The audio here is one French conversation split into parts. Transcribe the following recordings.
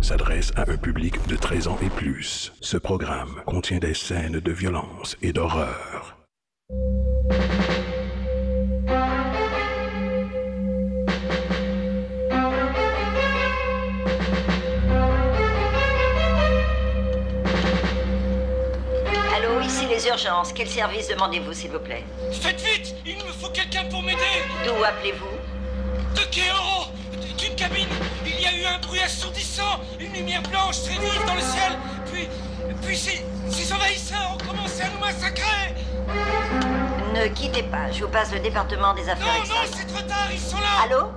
s'adresse à un public de 13 ans et plus. Ce programme contient des scènes de violence et d'horreur. Allô, ici les urgences. Quel service demandez-vous, s'il vous plaît? Faites vite Il me faut quelqu'un pour m'aider D'où appelez-vous? De Kéoro D'une cabine Il y a eu un bruit assourdissant Une lumière blanche très vive dans le ciel Puis... Puis ces, ces envahisseurs ont commencé à nous massacrer. Ne quittez pas. Je vous passe le département des affaires Non, non, c'est trop tard, ils sont là. Allô?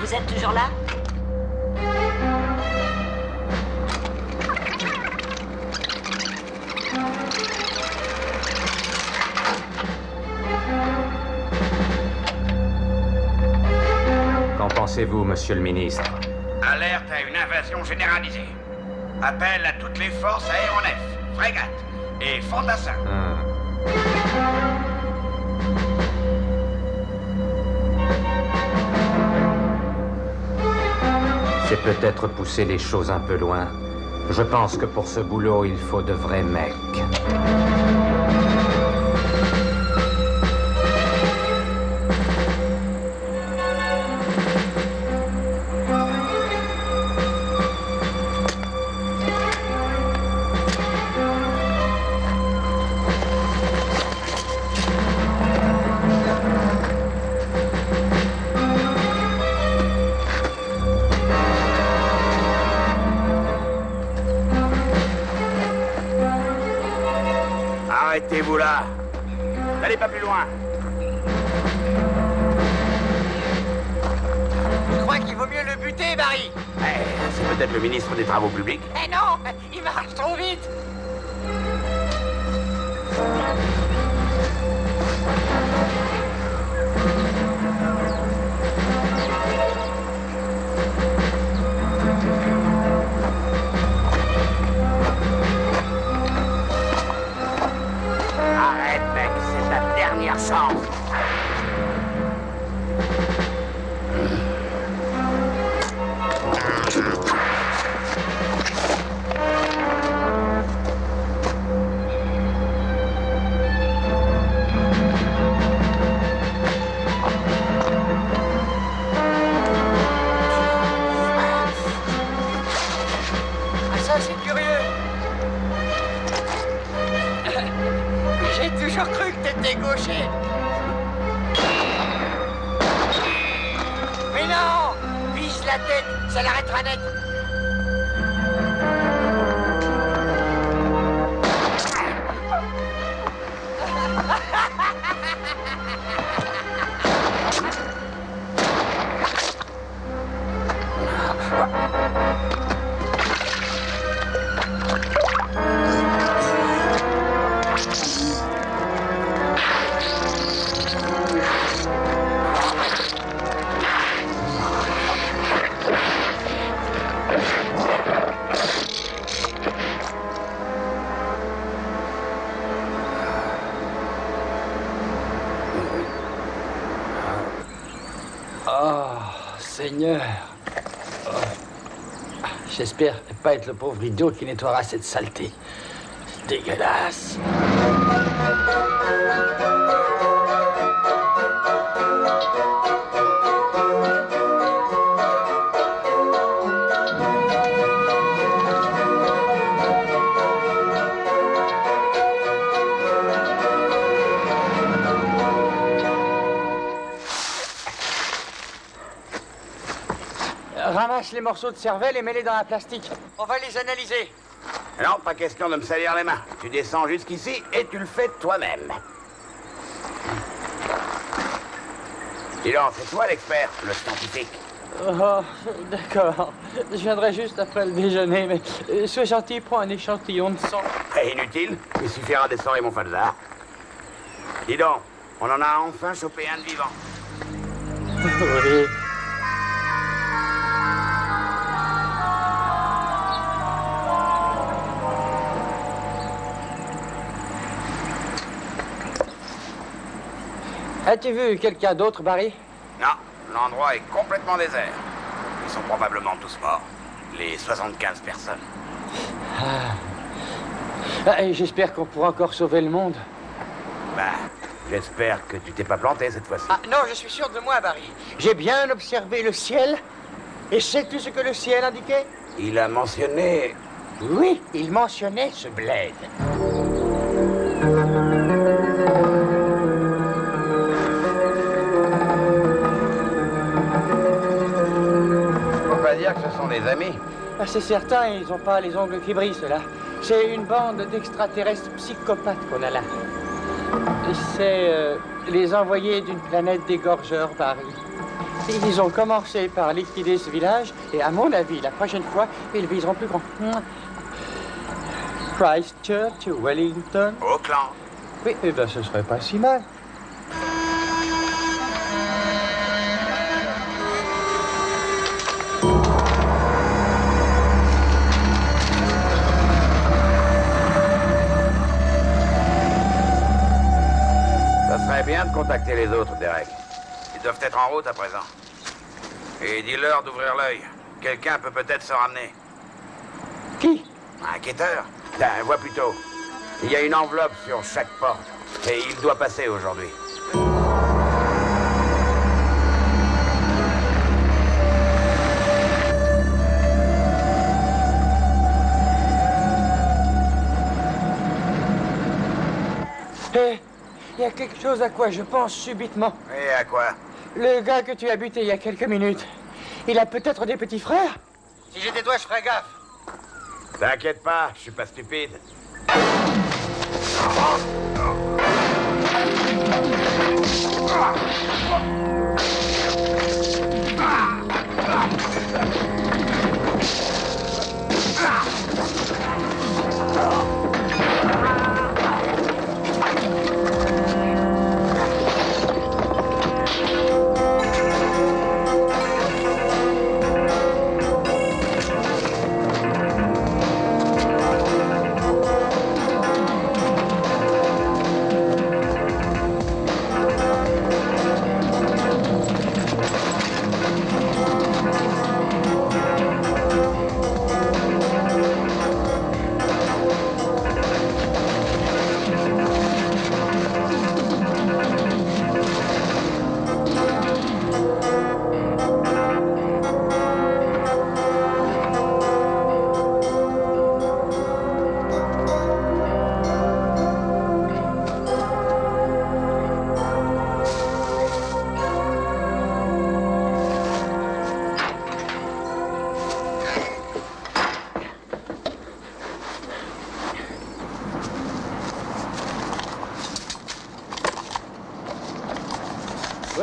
Vous êtes toujours là? Qu'en pensez-vous, monsieur le ministre Alerte à une invasion généralisée. Appel à toutes les forces aéronefs, frégates et fantassins. Hmm. C'est peut-être pousser les choses un peu loin. Je pense que pour ce boulot, il faut de vrais mecs. J'espère ne pas être le pauvre idiot qui nettoiera cette saleté. C'est dégueulasse. Les morceaux de cervelle et mets-les dans un plastique. On va les analyser. Non, pas question de me salir les mains. Tu descends jusqu'ici et tu le fais toi-même. Dis donc, c'est toi l'expert, le scientifique. Oh, d'accord. Je viendrai juste après le déjeuner, mais euh, sois gentil, prends un échantillon de sang. Très inutile, il suffira d'essorer mon falzar. Dis donc, on en a enfin chopé un de vivant. Oui. As-tu vu quelqu'un d'autre, Barry? Non, l'endroit est complètement désert. Ils sont probablement tous morts. Les 75 personnes. Ah, et j'espère qu'on pourra encore sauver le monde. Bah, j'espère que tu t'es pas planté cette fois-ci. Ah non, je suis sûr de moi, Barry. J'ai bien observé le ciel. Et sais-tu ce que le ciel indiquait? Il a mentionné... Oui, il mentionnait ce bled. Des amis. Ah, c'est certain, ils n'ont pas les ongles qui brillent, ceux-là. C'est une bande d'extraterrestres psychopathes qu'on a là. C'est euh, les envoyés d'une planète dégorgeur, Barry. Ils ont commencé par liquider ce village, et à mon avis, la prochaine fois, ils viseront plus grand. Christchurch, Wellington. Auckland. Oui, eh ben, ce serait pas si mal. Bien de contacter les autres, Derek. Ils doivent être en route à présent. Et dis-leur d'ouvrir l'œil. Quelqu'un peut peut-être se ramener. Qui? Un quêteur Tiens, vois plutôt. Il y a une enveloppe sur chaque porte. Et il doit passer aujourd'hui. Il y a quelque chose à quoi je pense subitement. Et à quoi Le gars que tu as buté il y a quelques minutes, il a peut-être des petits frères Si j'étais toi, je ferais gaffe. T'inquiète pas, je suis pas stupide. Où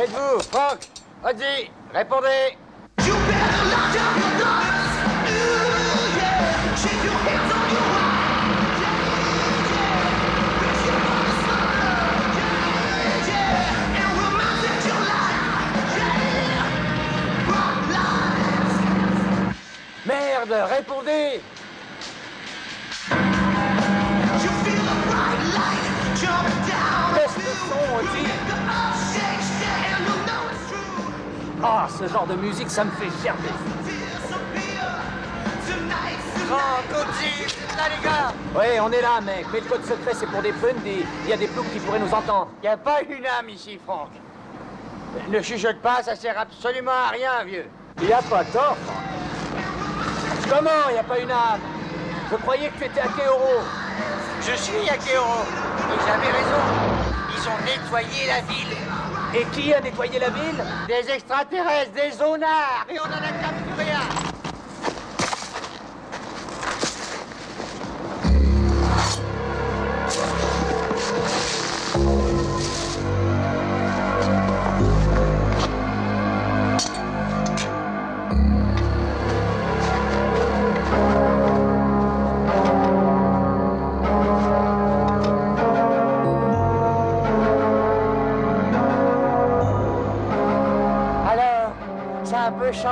êtes-vous, Franck Ozzy, répondez. Merde, répondez Ah, ce genre de musique, ça me fait gerber. Franck, Ozzy, là les gars Oui, on est là, mec. Mais le code secret, c'est pour des punds et il y a des ploucs qui pourraient nous entendre. Y a pas une âme ici, Franck. Ne chuchote pas, ça sert absolument à rien, vieux. Il a pas tort, Franck. Comment, il n'y a pas une âme? Je croyais que tu étais à Keoro. Je suis à Kéoro. Et j'avais raison. Ils ont nettoyé la ville. Et qui a nettoyé la ville? Des extraterrestres, des zonards, et on en a capturé un.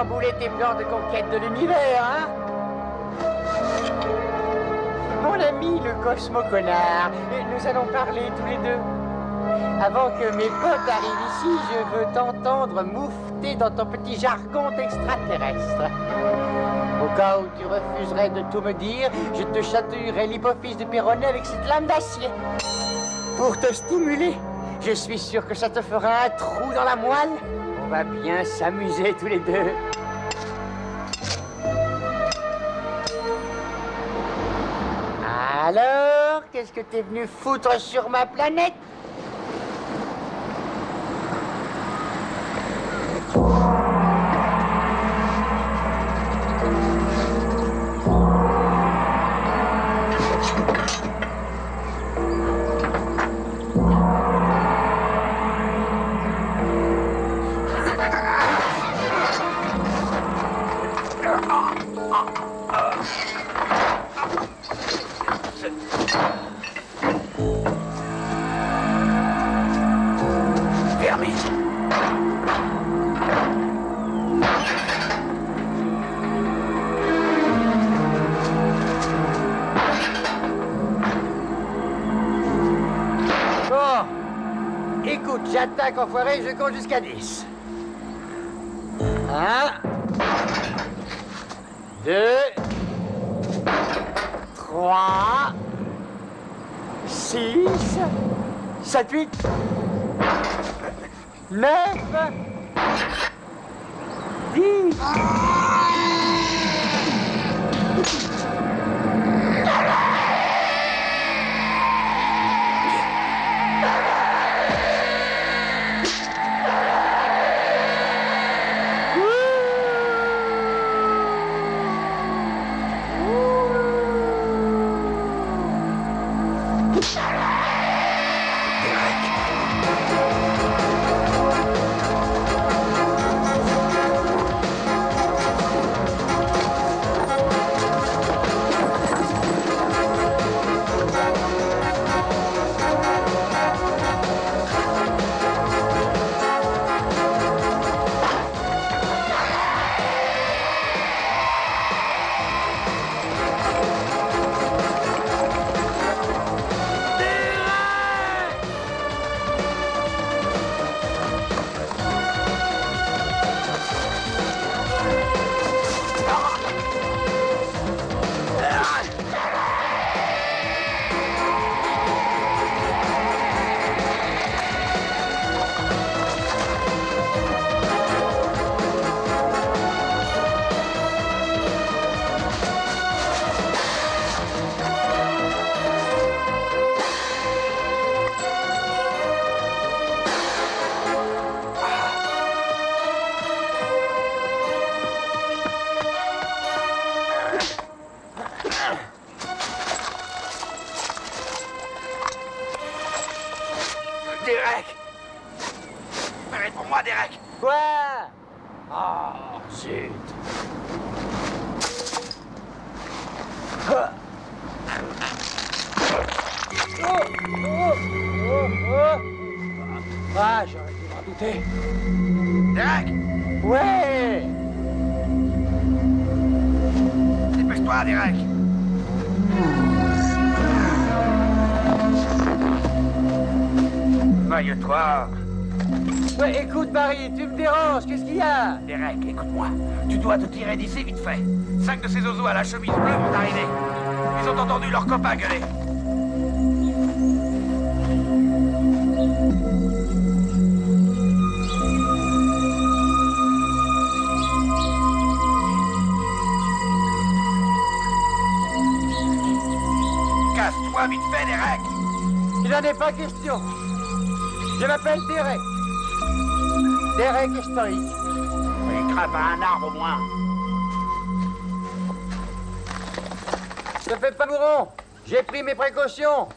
Chamboulé tes plans de conquête de l'univers, hein Mon ami, le Cosmo Connard, et nous allons parler tous les deux. Avant que mes potes arrivent ici, je veux t'entendre moufter dans ton petit jargon d'extraterrestre. Au cas où tu refuserais de tout me dire, je te chatouillerai l'hypophyse de Péronet avec cette lame d'acier. Pour te stimuler, je suis sûr que ça te fera un trou dans la moelle. Va bien s'amuser tous les deux. Alors, qu'est-ce que t'es venu foutre sur ma planète? J'attaque, enfoiré, je compte jusqu'à 10. 1, 2, 3, 6, 7, 8, 9, 10. Ah, j'aurais dû m'en douter. Derek Ouais Dépêche-toi, Derek Maille-toi Ouais, écoute, Barry, tu me déranges, qu'est-ce qu'il y a? Derek, écoute-moi. Tu dois te tirer d'ici vite fait. Cinq de ces oiseaux à la chemise bleue vont arriver. Ils ont entendu leur copain gueuler. Vite fait, Derek Il n'en est pas question. Je m'appelle Derek. Derek est stoïque. Il grimpe à un arbre au moins. Ne fais pas mouron. J'ai pris mes précautions.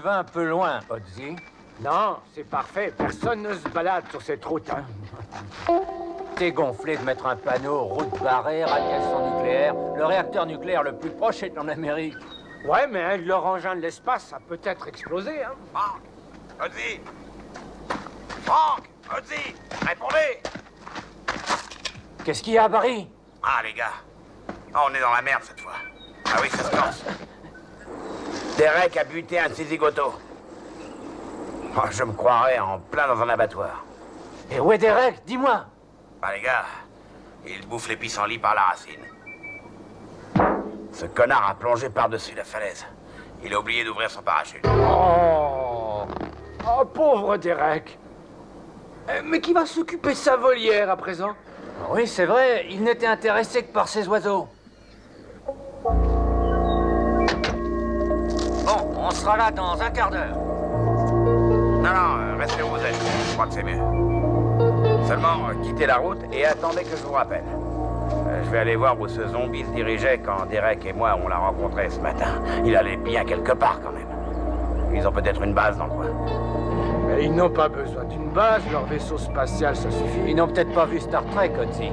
Vas un peu loin, Ozzy. Non, c'est parfait. Personne ne se balade sur cette route. Hein. T'es gonflé de mettre un panneau, route barrée, radiation nucléaire. Le réacteur nucléaire le plus proche est en Amérique. Ouais, mais un de leurs engins de l'espace, ça peut être explosé. Hein. Franck Ozzy Franck Ozzy Répondez Qu'est-ce qu'il y a, Barry? Ah, les gars. Ah, on est dans la merde cette fois. Ah oui, ça se lance. Derek a buté un de ses zigotos. Oh, je me croirais en plein dans un abattoir. Et où est Derek? Dis-moi Ah, les gars, il bouffe les pissenlits par la racine. Ce connard a plongé par-dessus la falaise. Il a oublié d'ouvrir son parachute. Oh Oh, pauvre Derek Euh, Mais qui va s'occuper de sa volière à présent? Oui, c'est vrai, il n'était intéressé que par ces oiseaux. On sera là dans un quart d'heure. Non, non, euh, restez où vous êtes. Je crois que c'est mieux. Seulement, euh, quittez la route et attendez que je vous rappelle. Euh, je vais aller voir où ce zombie se dirigeait quand Derek et moi on l'a rencontré ce matin. Il allait bien quelque part quand même. Ils ont peut-être une base dans le coin. Mais ils n'ont pas besoin d'une base, leur vaisseau spatial, ça suffit. Ils n'ont peut-être pas vu Star Trek, Ozzy.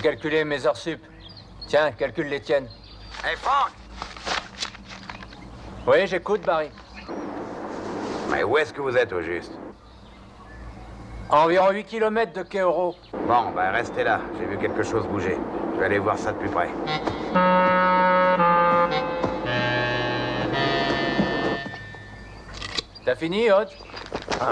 J'ai calculé mes heures sup. Tiens, calcule les tiennes. Hey Franck Oui, j'écoute, Barry. Mais où est-ce que vous êtes au juste? À environ 8 km de Keoro. Bon, ben restez là. J'ai vu quelque chose bouger. Je vais aller voir ça de plus près. T'as fini, Hodge? Et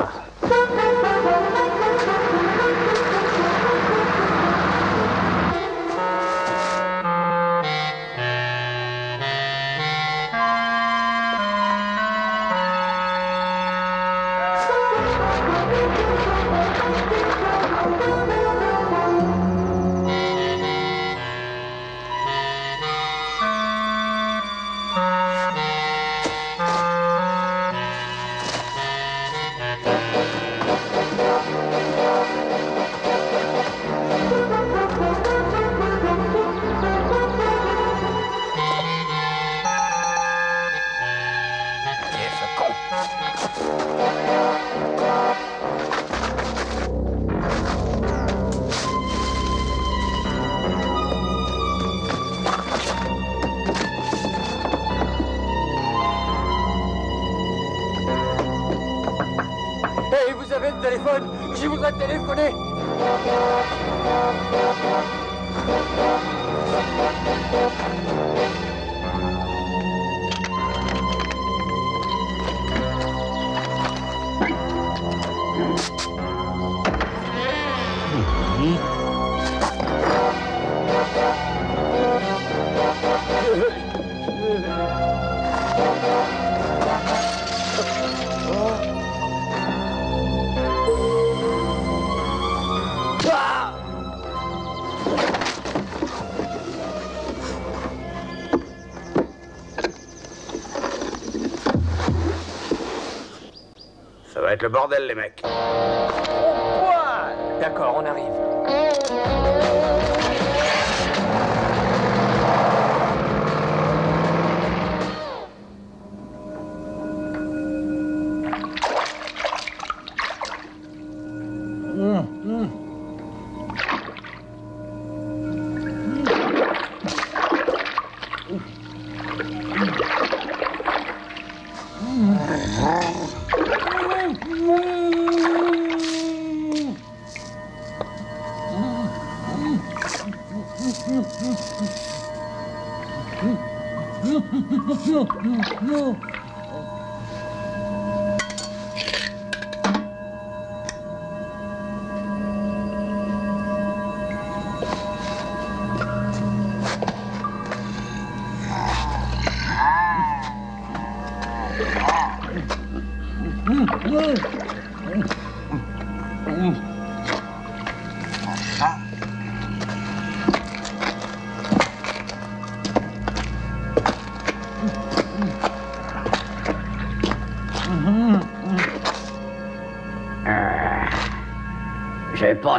Le bordel, les mecs.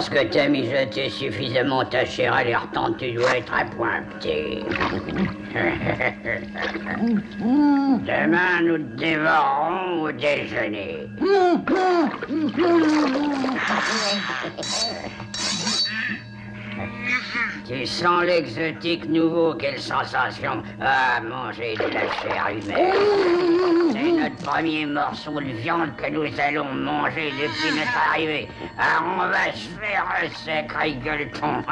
Pense que t'as mijoté suffisamment ta chair à l'air temps, tu dois être à point petit. Demain, nous te dévorerons au déjeuner. Tu sens l'exotique nouveau, quelle sensation à manger de la chair humaine. C'est notre premier morceau de viande que nous allons manger depuis notre arrivée. Alors on va se faire un sacré gueuleton.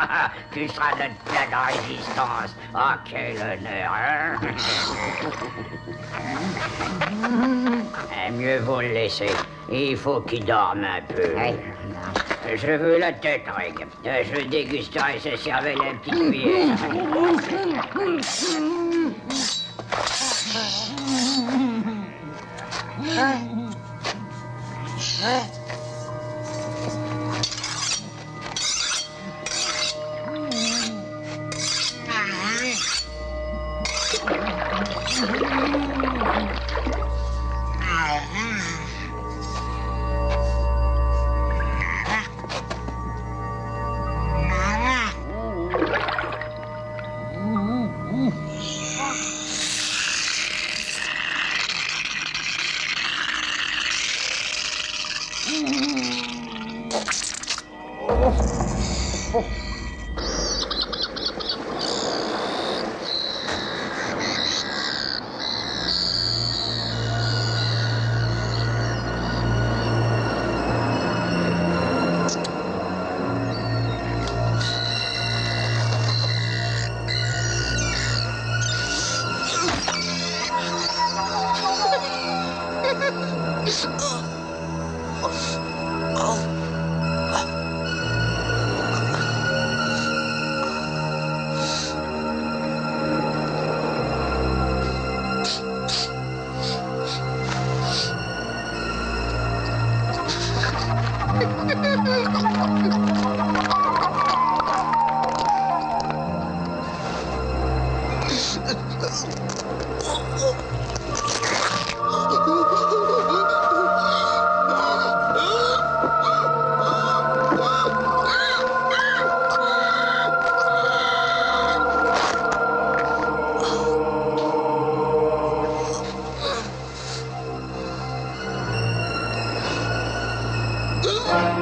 tu seras notre plat de résistance. Ah, quel honneur, hein? Eh, Mieux vaut le laisser. Il faut qu'il dorme un peu. Je veux la tête, Reg. Je dégusterai ses cervelles à petite cuillère.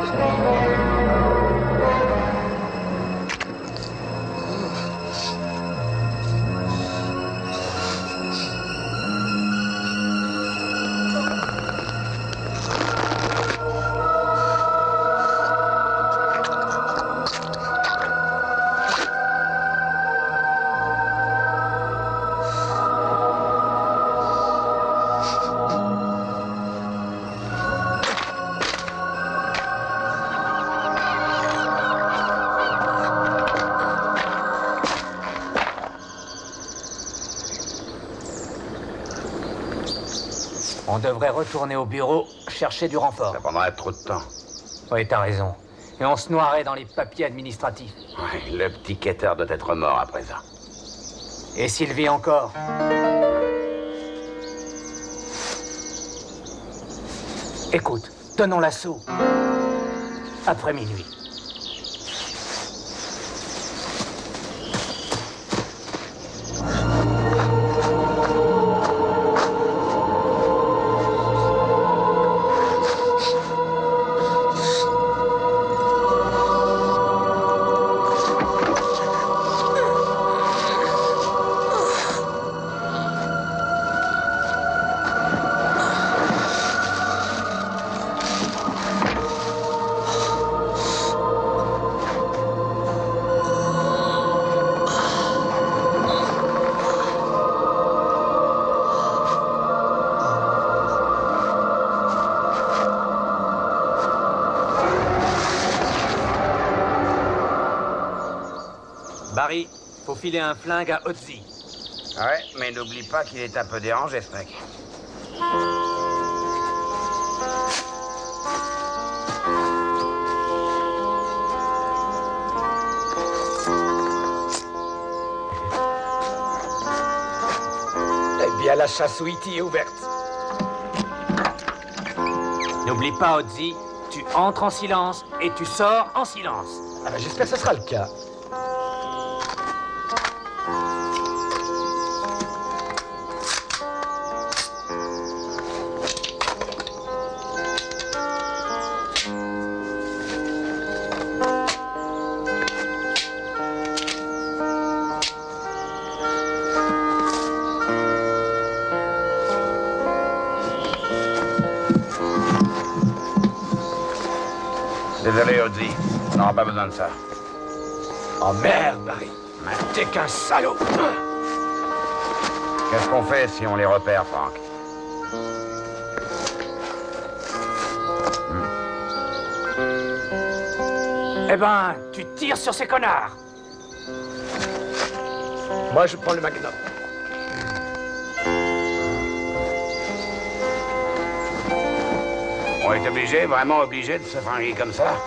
On devrait retourner au bureau, chercher du renfort. Ça prendra trop de temps. Oui, t'as raison. Et on se noierait dans les papiers administratifs. Ouais, le petit quêteur doit être mort à présent. Et s'il vit encore Écoute, tenons l'assaut. Après minuit. Filer un flingue à Ozzy. Ouais, mais n'oublie pas qu'il est un peu dérangé, ce mec. Eh bien, la chasse au Iti est ouverte. N'oublie pas, Ozzy, tu entres en silence et tu sors en silence. Ah ben, J'espère que ce sera le cas. Désolé, Ozzy. On n'aura pas besoin de ça. Oh merde, Barry. T'es qu'un salaud. Qu'est-ce qu'on fait si on les repère, Frank Eh ben, tu tires sur ces connards. Moi, je prends le magnum. On est obligé, vraiment obligé de se fringuer comme ça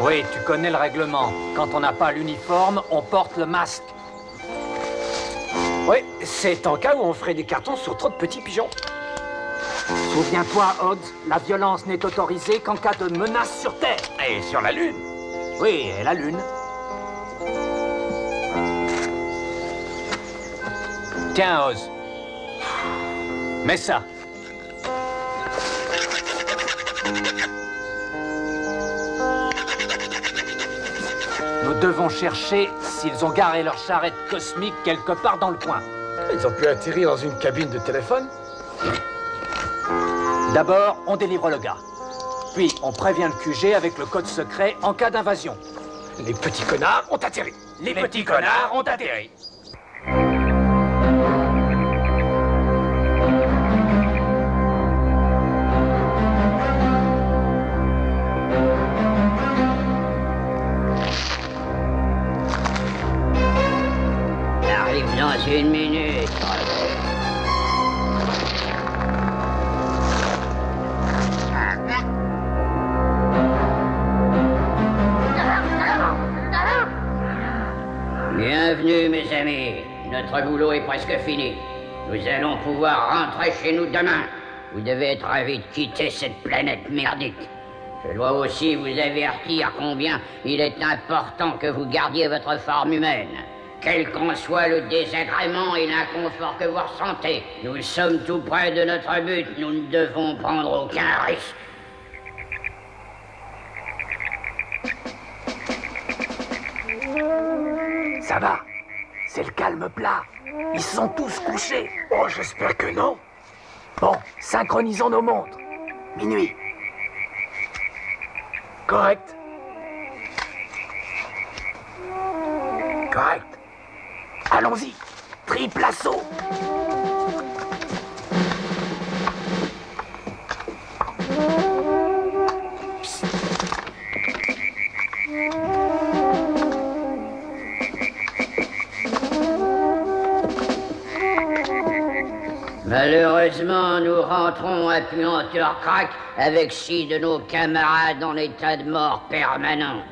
Oui, tu connais le règlement. Quand on n'a pas l'uniforme, on porte le masque. Oui, c'est en cas où on ferait des cartons sur trop de petits pigeons. Souviens-toi, Odds, la violence n'est autorisée qu'en cas de menace sur Terre. Et sur la Lune Oui, et la Lune. Tiens, Oz. Mets ça. Devons chercher s'ils ont garé leur charrette cosmique quelque part dans le coin. Ils ont pu atterrir dans une cabine de téléphone. D'abord, on délivre le gars. Puis, on prévient le QG avec le code secret en cas d'invasion. Les petits connards ont atterri. Les, petits connards ont atterri. une minute. Bienvenue, mes amis. Notre boulot est presque fini. Nous allons pouvoir rentrer chez nous demain. Vous devez être ravis de quitter cette planète merdique. Je dois aussi vous avertir combien il est important que vous gardiez votre forme humaine. Quel qu'en soit le désagrément et l'inconfort que vous ressentez, nous sommes tout près de notre but. Nous ne devons prendre aucun risque. Ça va C'est le calme plat. Ils sont tous couchés. Oh, j'espère que non. Bon, synchronisons nos montres. Minuit. Correct. Correct. Allons-y. Triple assaut. Malheureusement, nous rentrons à puanteur crack avec six de nos camarades en état de mort permanent.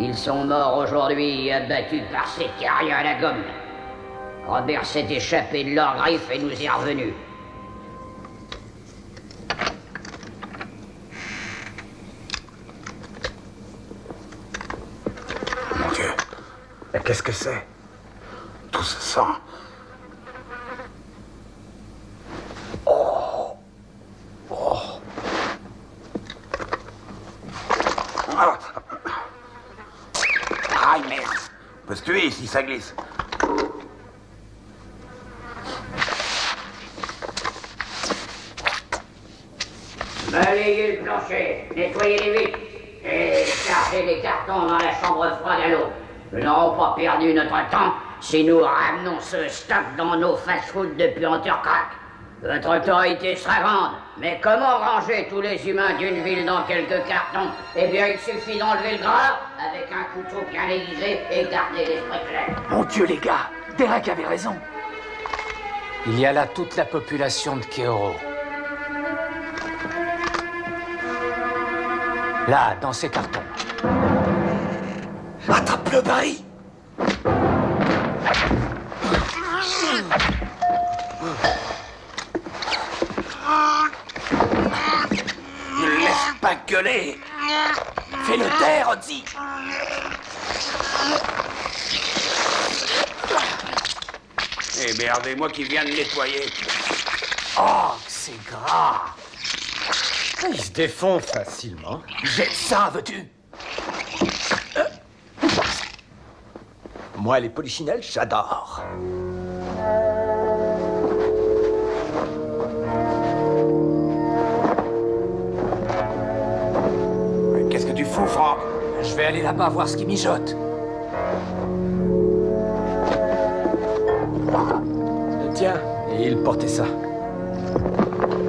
Ils sont morts aujourd'hui, abattus par ces terriens à la gomme. Robert s'est échappé de leurs griffes et nous est revenu. Mon Dieu. Mais qu'est-ce que c'est? Tout ce sang. Oh. Oh. Ah. Aïe, merde. Tuer si ça glisse. Balayez le plancher, nettoyez les vitres et chargez les cartons dans la chambre froide à l'eau. Nous n'aurons pas perdu notre temps si nous ramenons ce stock dans nos fast-foods de puanteur crack. Votre autorité sera grande, mais comment ranger tous les humains d'une ville dans quelques cartons? Eh bien, il suffit d'enlever le gras avec un couteau bien aiguisé et garder l'esprit clair. Mon Dieu, les gars. Derek avait raison. Il y a là toute la population de Keoro. Là, dans ces cartons. Attrape le baril Ne laisse pas gueuler Fais-le taire, Ozzy Eh merde, et moi qui viens de nettoyer. Oh, c'est gras. Il se défend facilement. Jette ça, veux-tu? Euh. Moi, les polichinelles, j'adore. Vais aller là-bas voir ce qui mijote. Tiens, et il portait ça.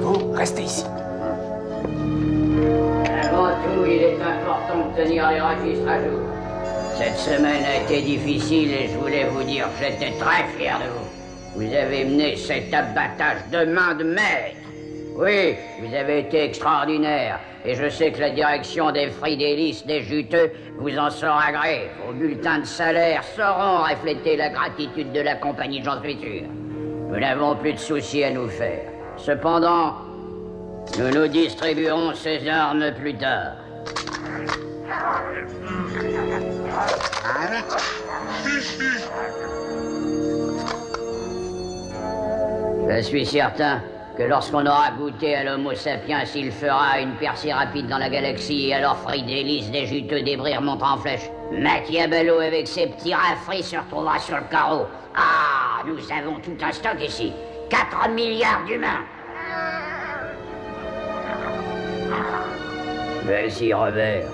Vous, restez ici. Avant tout, il est important de tenir les registres à jour. Cette semaine a été difficile et je voulais vous dire que j'étais très fier de vous. Vous avez mené cet abattage de main de maître. Oui, vous avez été extraordinaire. Et je sais que la direction des Fridélis des Juteux vous en saura gré. Vos bulletins de salaire sauront refléter la gratitude de la compagnie, j'en suis sûr. Nous n'avons plus de soucis à nous faire. Cependant, nous nous distribuerons ces armes plus tard. Je suis certain que lorsqu'on aura goûté à l'homo sapiens, il fera une percée rapide dans la galaxie et alors Fridélis des juteux débris remontera en flèche. Machiavello avec ses petits rafraîchis se retrouvera sur le carreau. Ah, nous avons tout un stock ici. 4 milliards d'humains. Vas-y, Robert.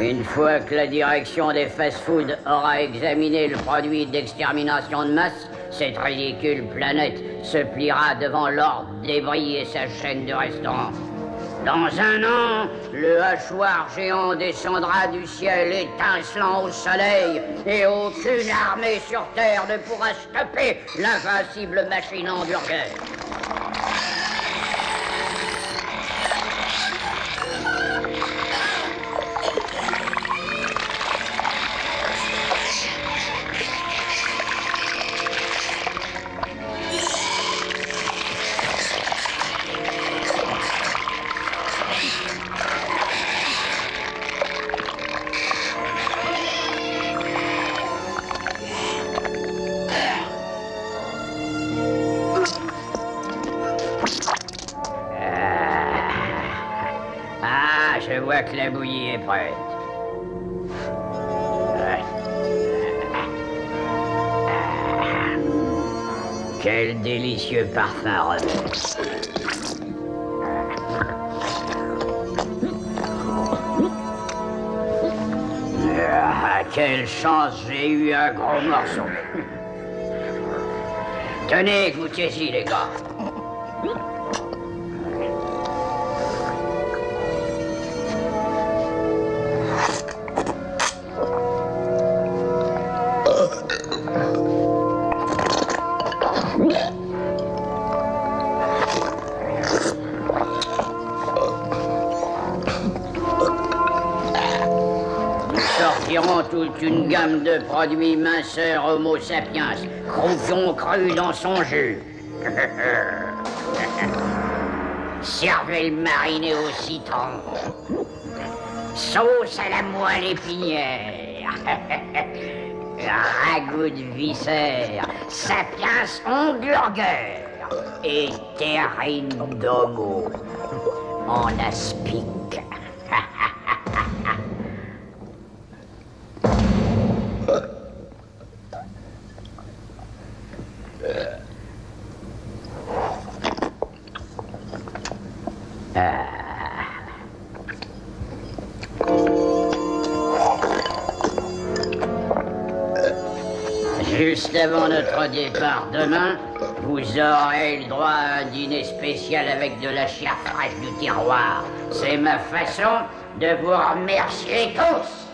Une fois que la direction des fast-foods aura examiné le produit d'extermination de masse, cette ridicule planète se pliera devant l'ordre débris et sa chaîne de restaurants. Dans un an, le hachoir géant descendra du ciel étincelant au soleil et aucune armée sur Terre ne pourra stopper l'invincible machine hamburger. Parfum. Ah, quelle chance, j'ai eu un gros morceau. Tenez, goûtez-y, les gars. Toute une gamme de produits minceurs Homo sapiens, croupion cru dans son jus. Cervelle marinée au citron. Sauce à la moelle épinière. Ragoût de viscère. Sapiens onglogueur. Et terrine d'homo. En aspic. Avant notre départ demain, vous aurez le droit à un dîner spécial avec de la chair fraîche du tiroir. C'est ma façon de vous remercier tous.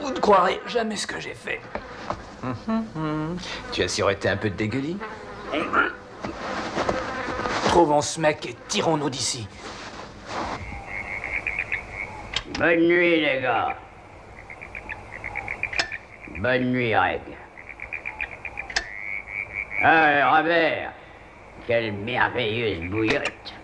Vous ne croirez jamais ce que j'ai fait. Tu as siroté un peu de dégueulis Trouvons ce mec et tirons-nous d'ici. Bonne nuit, les gars. Bonne nuit, Reg. Ah, Robert, quelle merveilleuse bouillotte.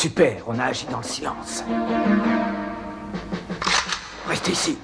Super, on a agi dans le silence. Restez ici.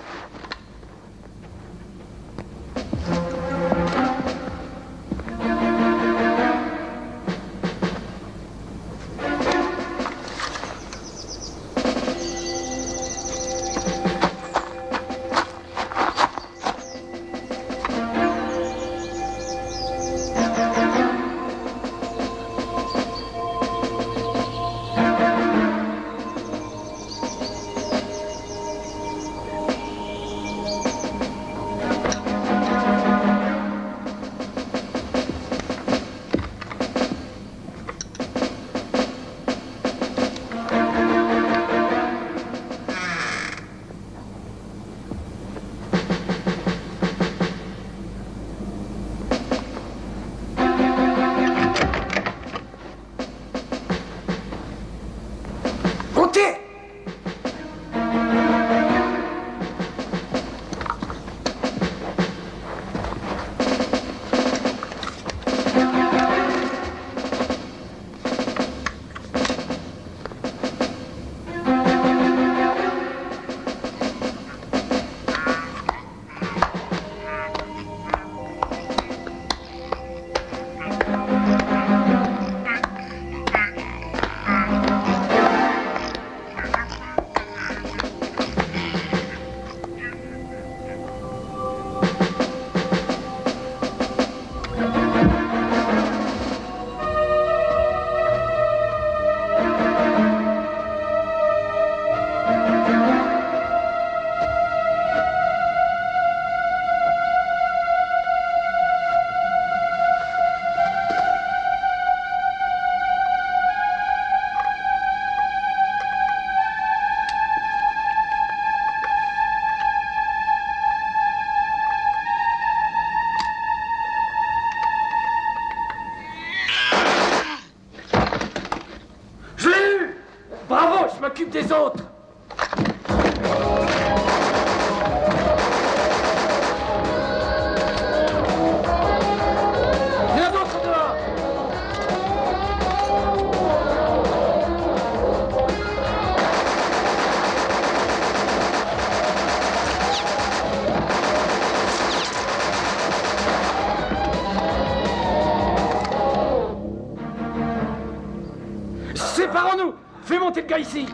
Monter le gars ici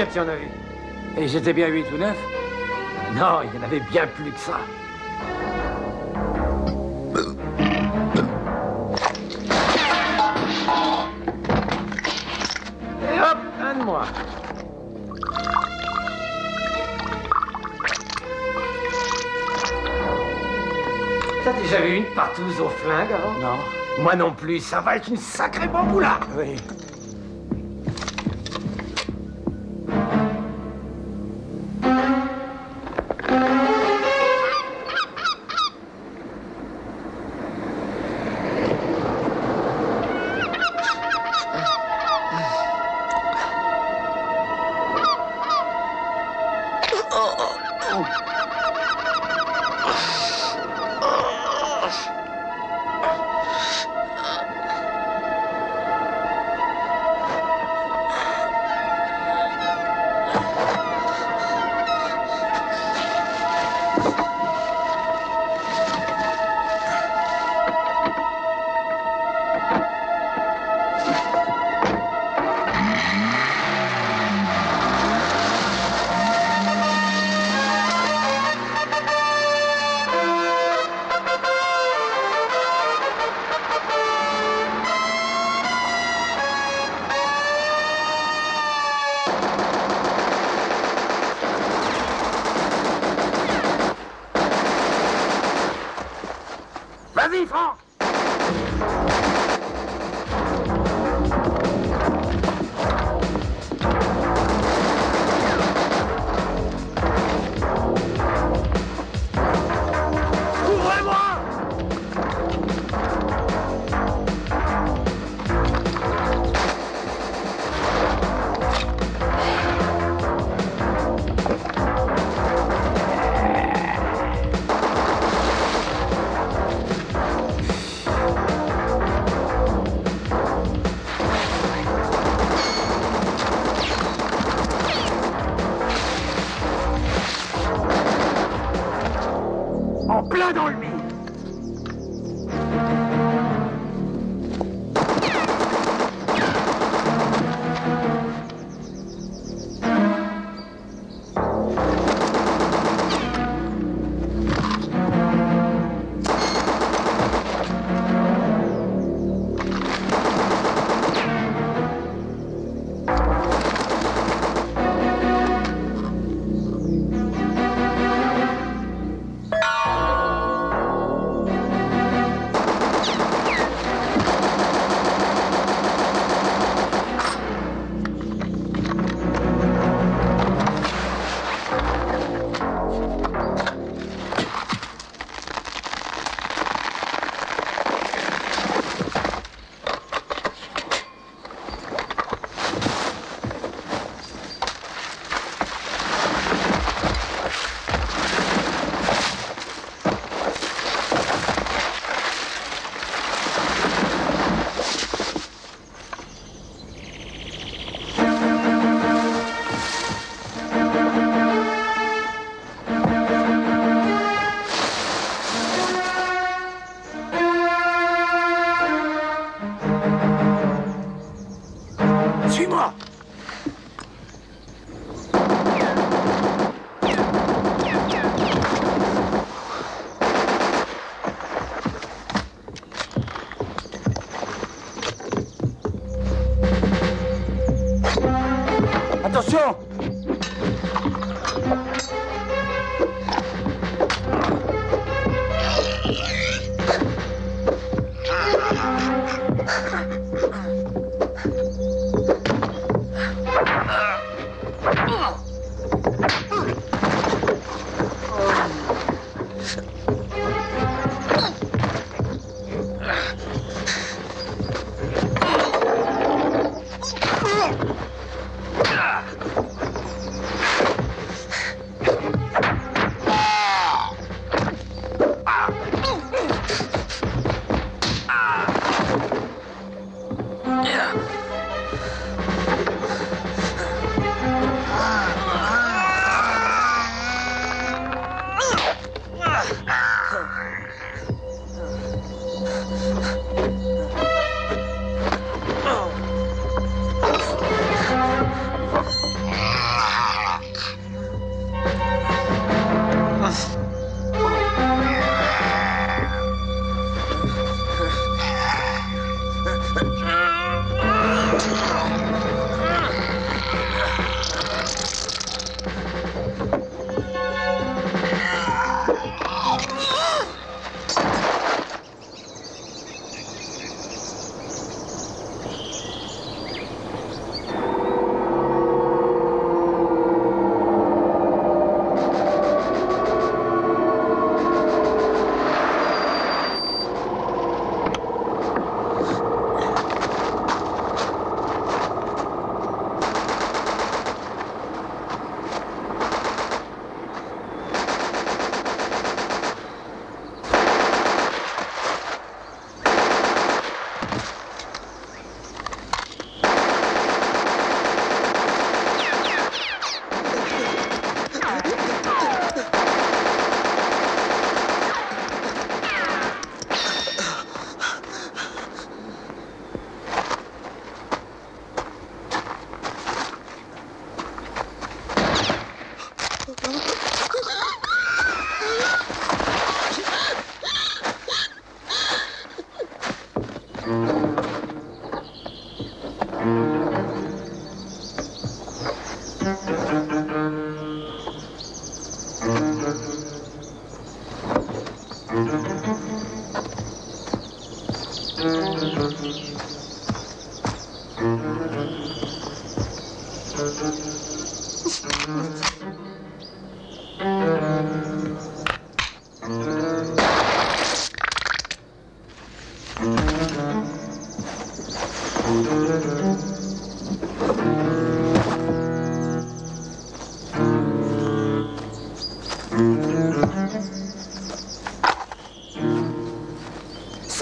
Combien tu en as vu Et j'étais bien 8 ou 9 Non, il y en avait bien plus que ça. Et hop, un de moi. T'as déjà vu une partouze au flingue avant Non. Moi non plus, ça va être une sacrée bamboula. Oui.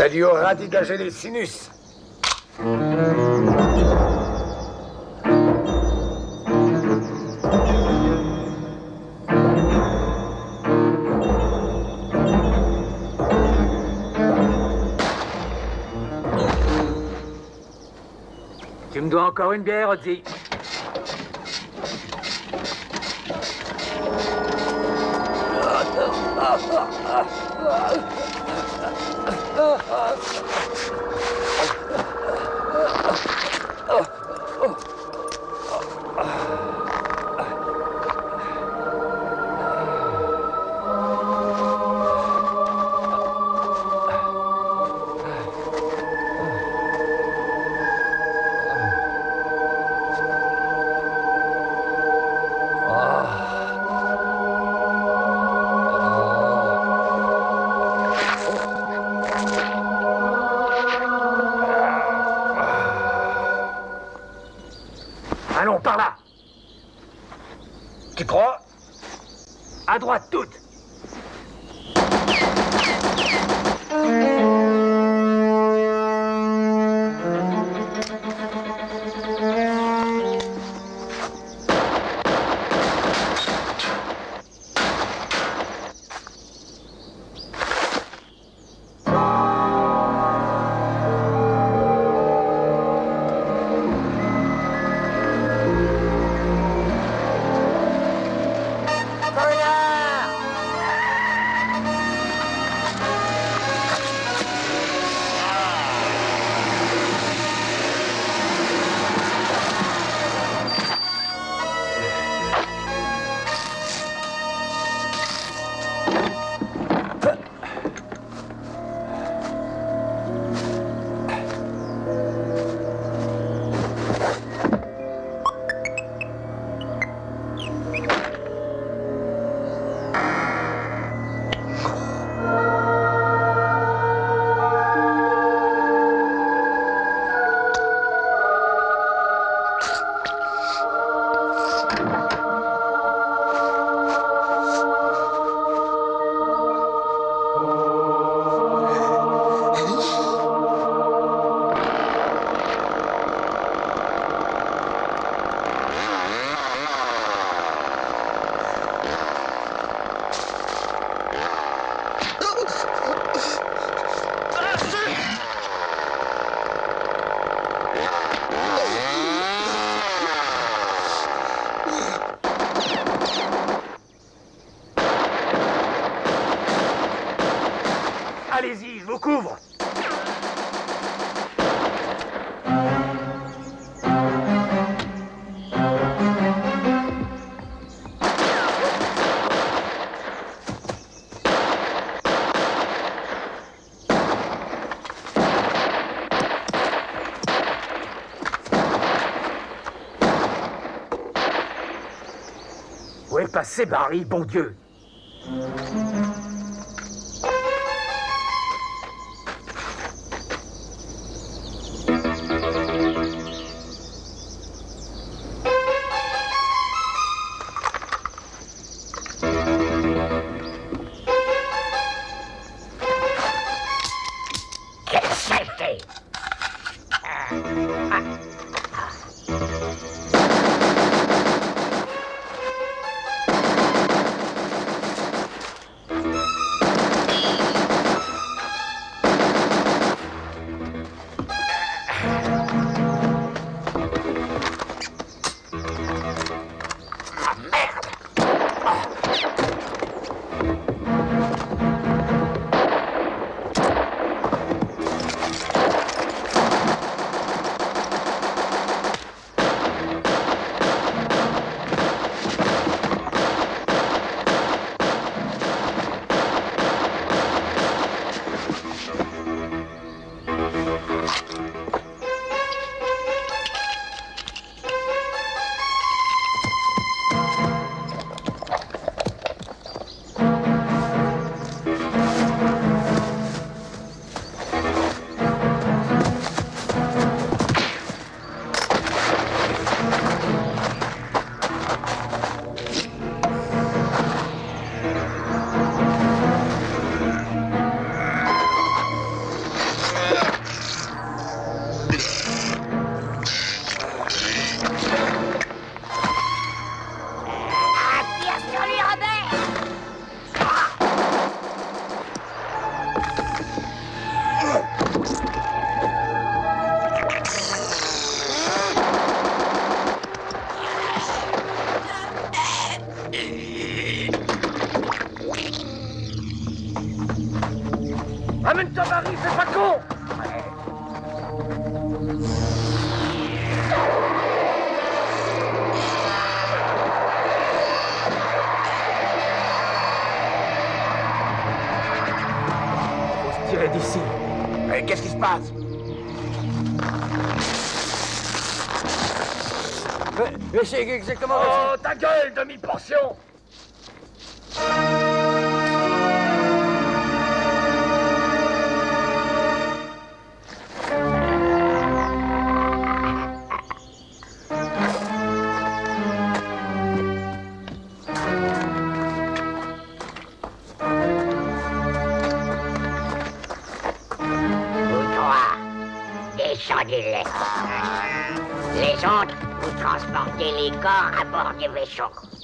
Salut au radicagé des sinus. Tu me dois encore une bière, Ozzy. Uh, uh. Passé Barry, bon Dieu Barry, fais pas con. Faut se tirer d'ici. Mais qu'est-ce qui se passe? Mais, mais c'est exactement... Oh, ta gueule, demi-portion shock.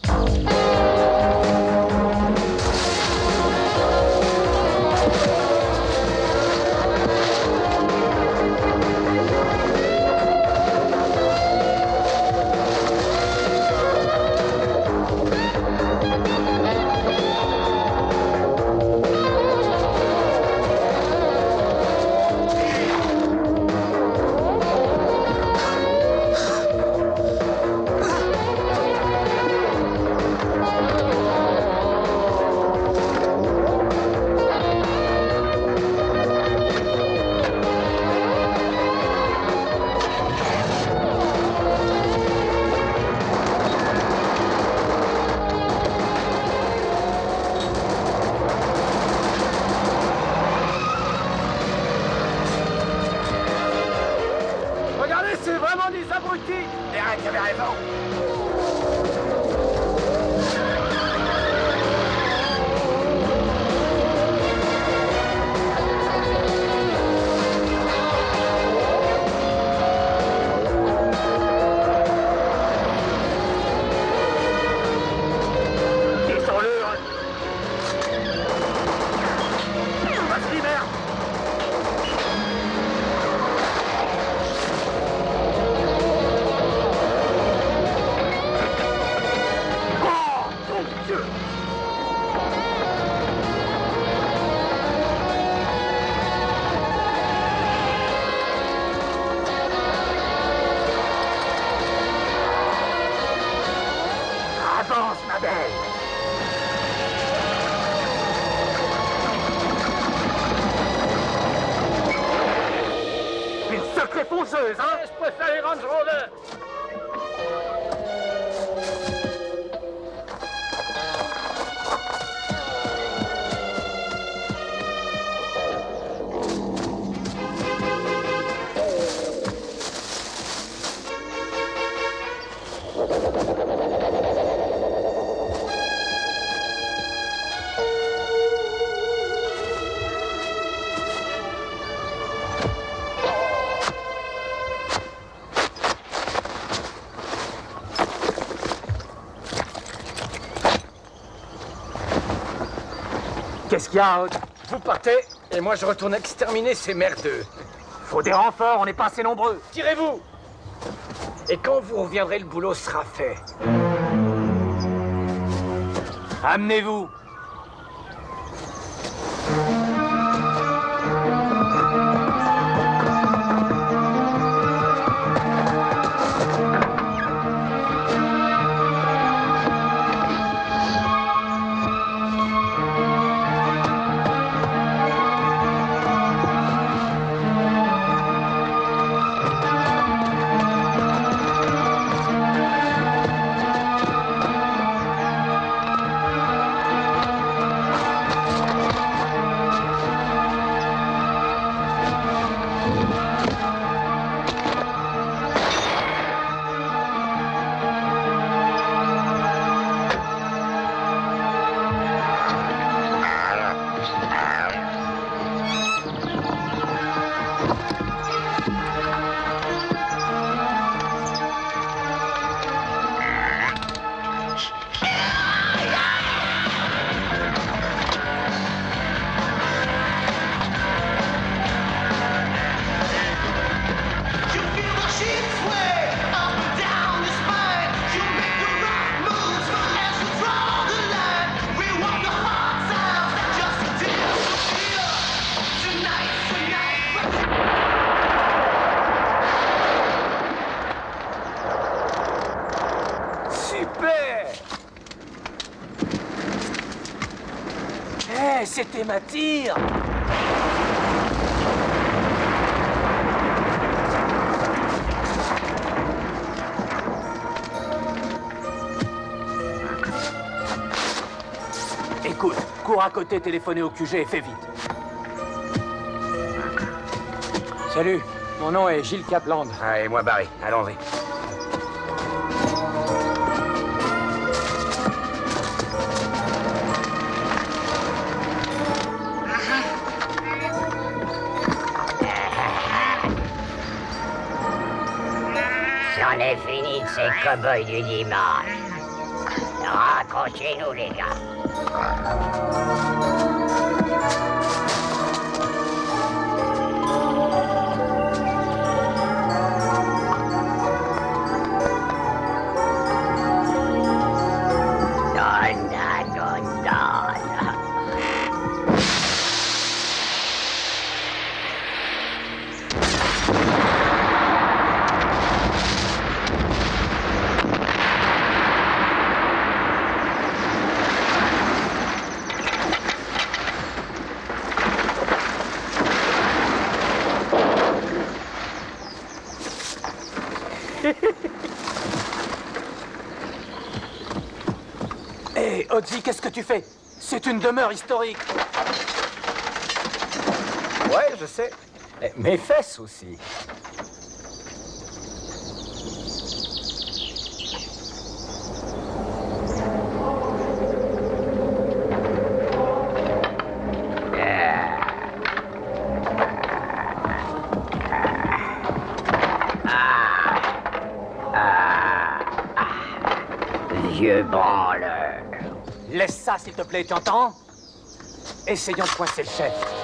Sacrée fonceuse, hein Je préfère les Range Rover Vous partez, et moi je retourne exterminer ces merdeux. Faut des renforts, on n'est pas assez nombreux. Tirez-vous Et quand vous reviendrez, le boulot sera fait. Amenez-vous Mais c'était ma tire Écoute, cours à côté, téléphoner au QG et fais vite. Salut, mon nom est Gilles Capland. Ah, et moi Barry, allons-y. Cow-boys du dimanche. Raccrochez-nous, les gars. Qu'est-ce que tu fais? C'est une demeure historique. Ouais, je sais. Eh, Mes fesses aussi. S'il te plaît, tu entends Essayons de coincer le chef.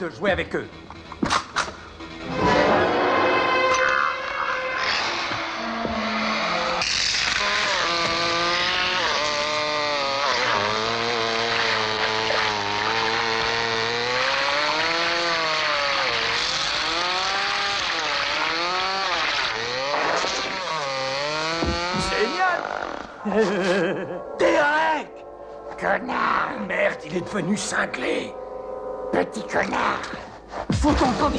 de jouer avec eux. Derek. Connard Merde, il est devenu cinglé. Petit connard. Faut qu'on tombe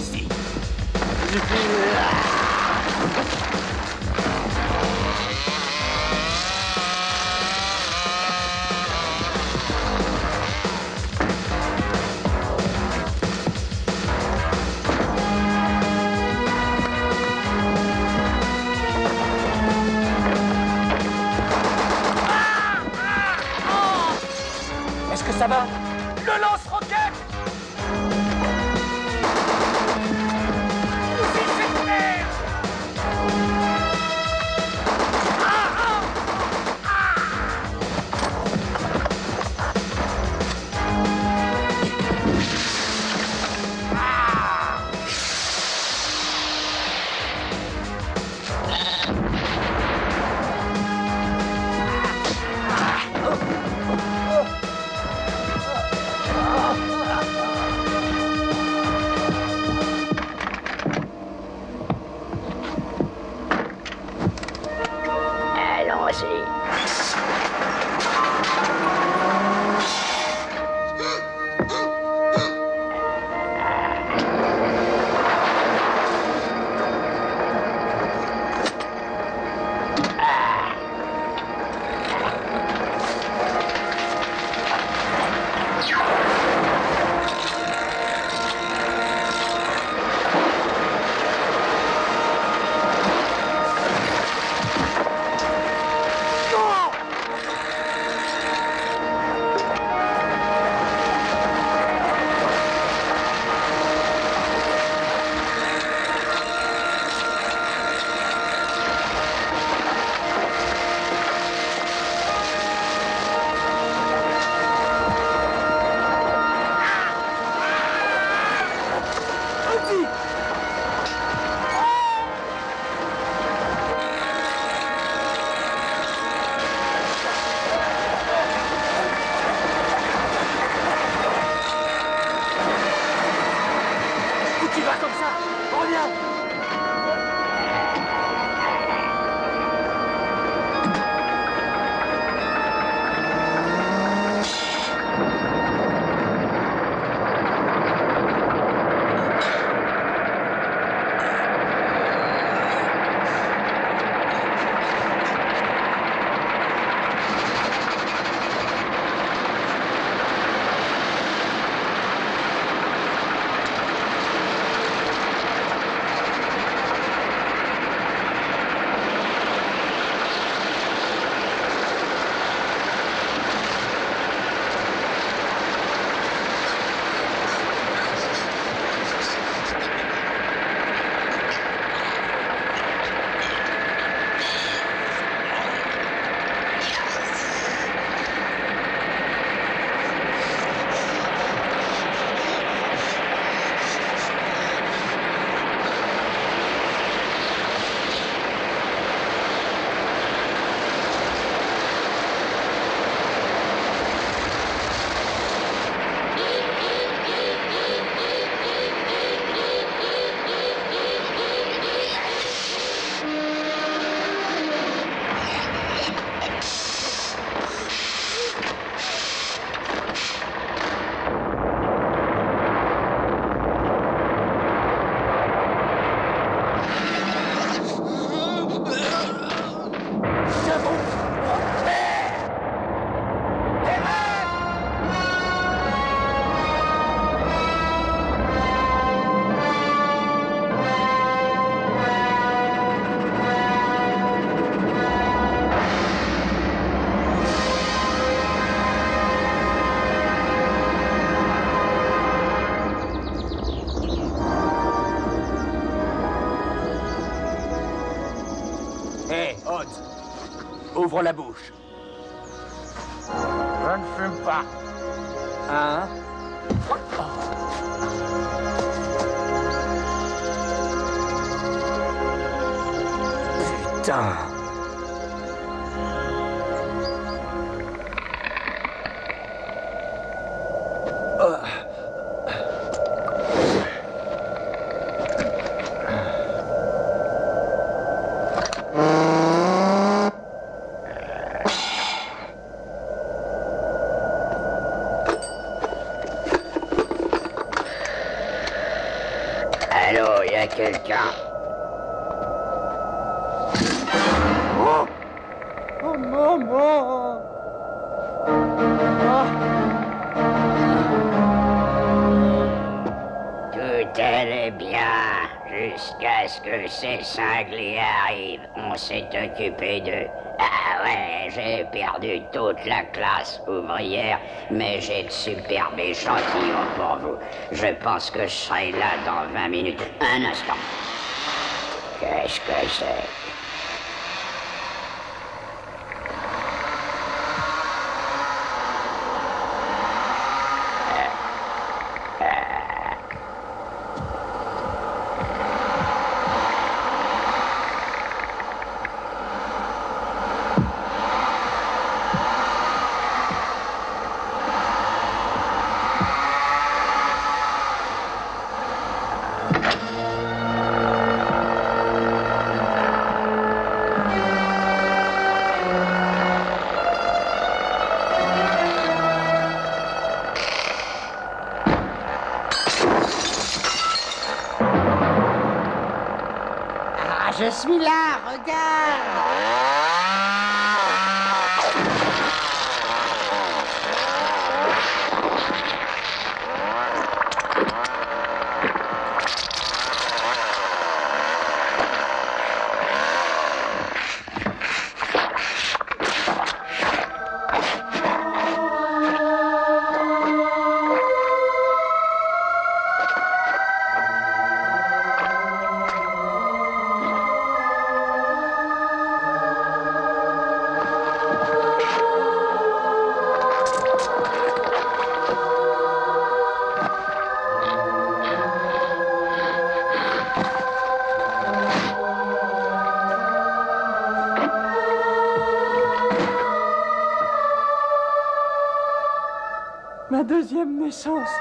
ouvre la bouche. la classe ouvrière, mais j'ai de superbes échantillons pour vous. Je pense que je serai là dans 20 minutes. Un instant. Qu'est-ce que c'est?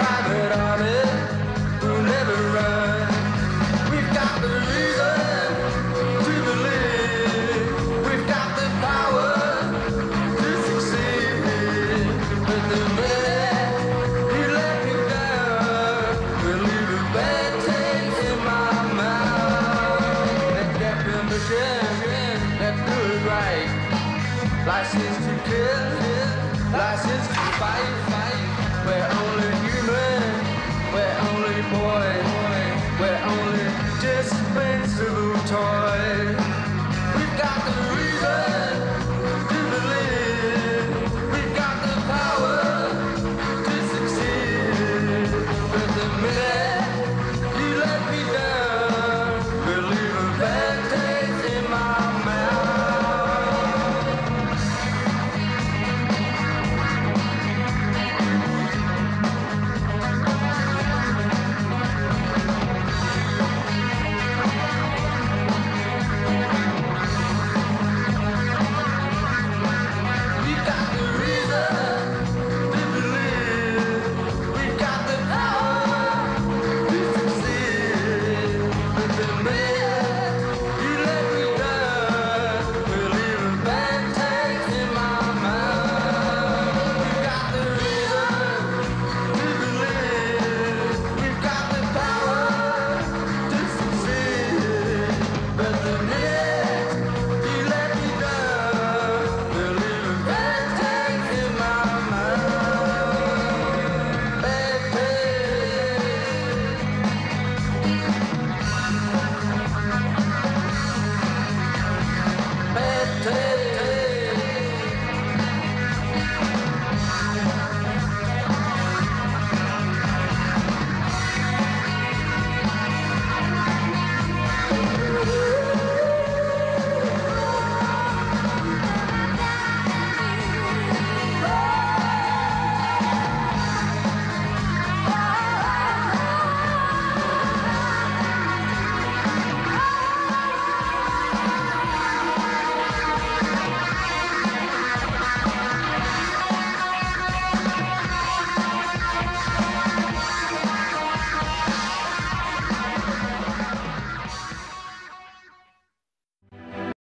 private army.